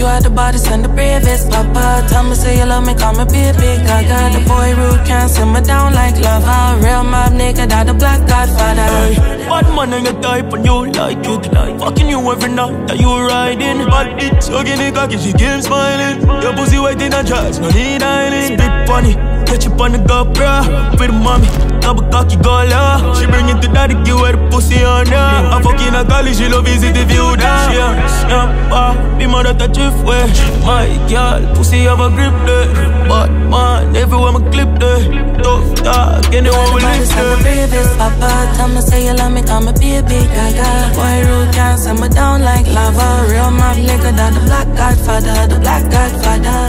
You are the body, and the bravest, Papa. Tell me say you love me, call me baby. Gaga, the boy rude can't simmer down like lava. Real mob nigga, that the black godfather. Bad man and your type and you like it. Like Fucking you every night that you riding. Bad bitch, hugging the cocky, she keep smiling. Your pussy wet in a dress, no need island Spit funny, catch up on the GoPro For the mommy, double cocky girl, yeah She bring it to daddy, give her the pussy on yeah I'm fucking a college, she love visit the view down Yeah, be mother touch it way My girl, pussy have a grip there Bad man, everywhere my clip there Tough talk, anyone will Baddest and the listen bravest, Papa. Tell me say you love me, call me baby. Gaga, boy rude can't simmer down like lava. Real mob nigga, that the black godfather, the black godfather.